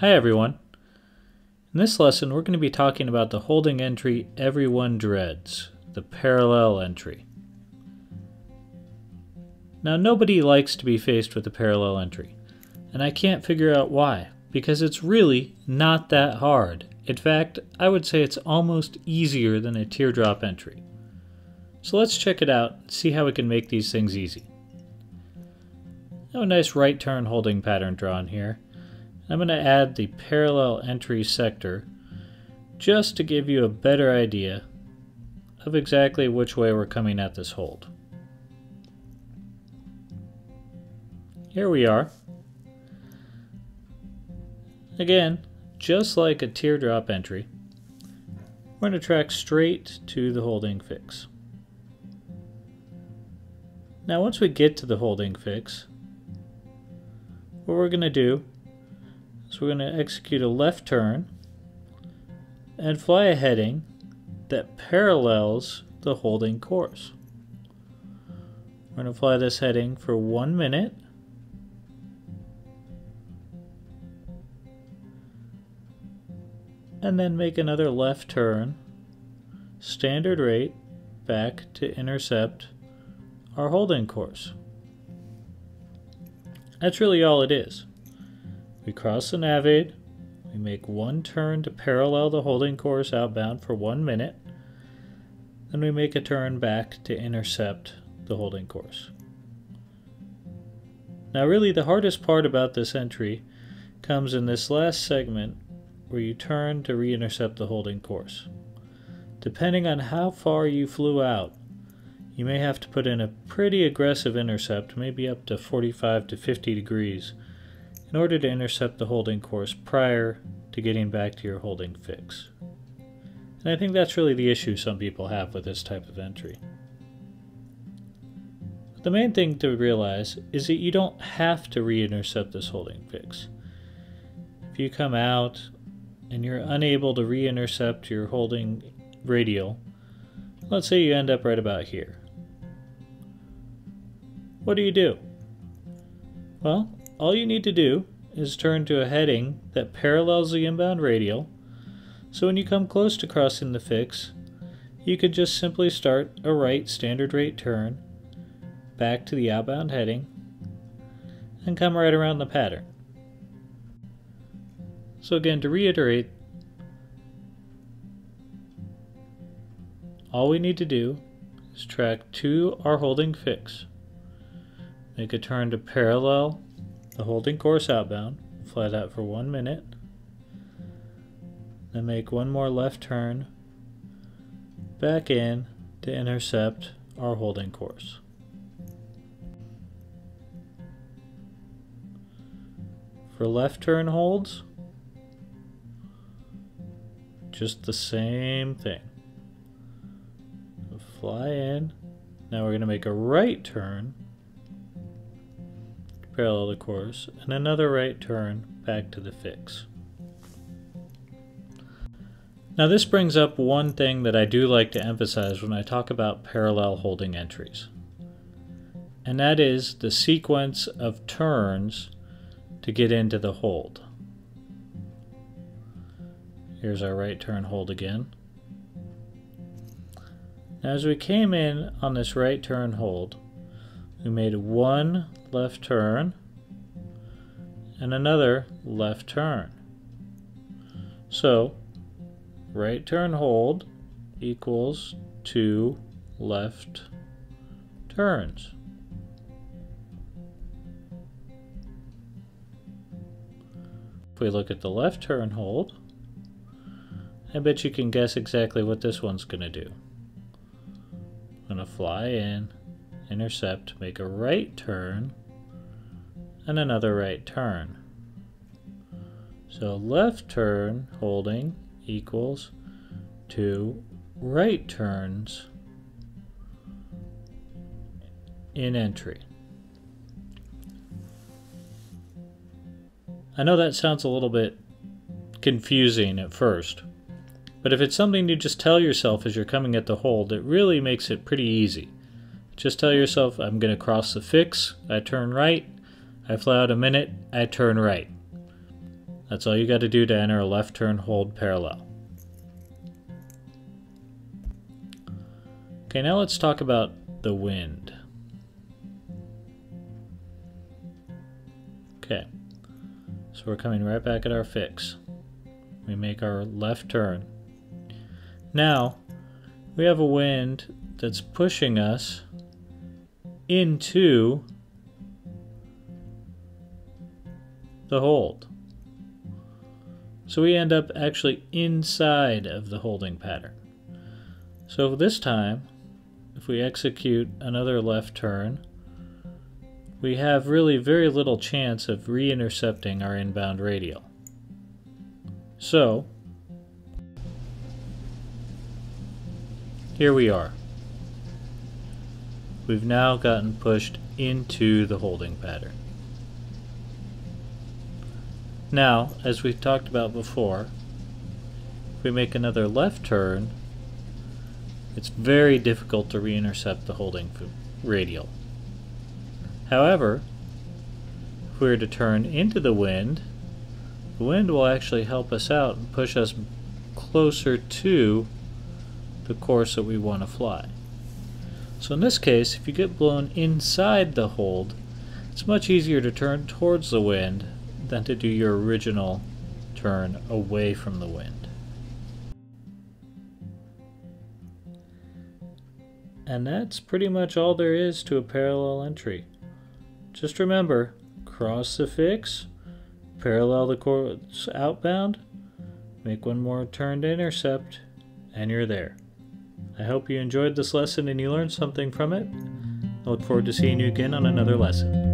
Hi everyone. In this lesson we're going to be talking about the holding entry everyone dreads, the parallel entry. Now nobody likes to be faced with a parallel entry, and I can't figure out why, because it's really not that hard. In fact, I would say it's almost easier than a teardrop entry. So let's check it out and see how we can make these things easy. Have a nice right turn holding pattern drawn here. I'm going to add the parallel entry sector just to give you a better idea of exactly which way we're coming at this hold. Here we are. Again, just like a teardrop entry, we're going to track straight to the holding fix. Now once we get to the holding fix, what we're going to do so we're going to execute a left turn and fly a heading that parallels the holding course. We're going to fly this heading for one minute. And then make another left turn, standard rate, back to intercept our holding course. That's really all it is. We cross the navaid, we make one turn to parallel the holding course outbound for one minute, then we make a turn back to intercept the holding course. Now really the hardest part about this entry comes in this last segment where you turn to re-intercept the holding course. Depending on how far you flew out, you may have to put in a pretty aggressive intercept, maybe up to 45 to 50 degrees, in order to intercept the holding course prior to getting back to your holding fix. And I think that's really the issue some people have with this type of entry. The main thing to realize is that you don't have to re-intercept this holding fix. If you come out and you're unable to re-intercept your holding radial, let's say you end up right about here. What do you do? Well, all you need to do is turn to a heading that parallels the inbound radial, so when you come close to crossing the fix, you could just simply start a right standard rate turn back to the outbound heading and come right around the pattern. So again, to reiterate, all we need to do is track to our holding fix. Make a turn to parallel the holding course outbound, fly that for one minute, then make one more left turn back in to intercept our holding course. For left turn holds, just the same thing. Fly in. Now we're going to make a right turn parallel the course, and another right turn back to the fix. Now this brings up one thing that I do like to emphasize when I talk about parallel holding entries. And that is the sequence of turns to get into the hold. Here's our right turn hold again. Now as we came in on this right turn hold, we made one left turn and another left turn. So, right turn hold equals two left turns. If we look at the left turn hold, I bet you can guess exactly what this one's going to do. I'm going to fly in, intercept, make a right turn, and another right turn. So left turn holding equals two right turns in entry. I know that sounds a little bit confusing at first, but if it's something you just tell yourself as you're coming at the hold, it really makes it pretty easy. Just tell yourself, I'm going to cross the fix, I turn right, I fly out a minute, I turn right. That's all you got to do to enter a left turn hold parallel. Okay, now let's talk about the wind. Okay, so we're coming right back at our fix. We make our left turn. Now, we have a wind that's pushing us into the hold. So we end up actually inside of the holding pattern. So this time, if we execute another left turn, we have really very little chance of re-intercepting our inbound radial. So, here we are. We've now gotten pushed into the holding pattern. Now, as we've talked about before, if we make another left turn, it's very difficult to re-intercept the holding radial. However, if we were to turn into the wind, the wind will actually help us out and push us closer to the course that we want to fly. So in this case, if you get blown inside the hold, it's much easier to turn towards the wind than to do your original turn away from the wind. And that's pretty much all there is to a parallel entry. Just remember, cross the fix, parallel the course outbound, make one more turn to intercept, and you're there. I hope you enjoyed this lesson and you learned something from it. I look forward to seeing you again on another lesson.